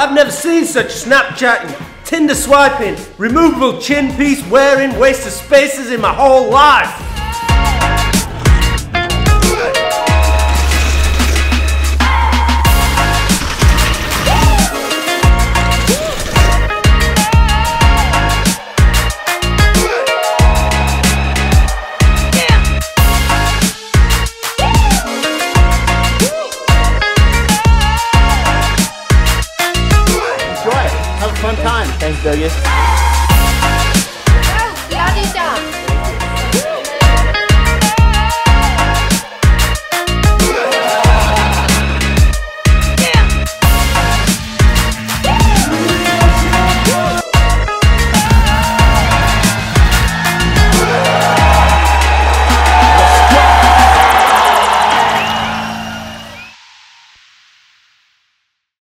I've never seen such Snapchatting, Tinder swiping, removable chin piece wearing, waste of spaces in my whole life. Fun time. Thanks, Douglas.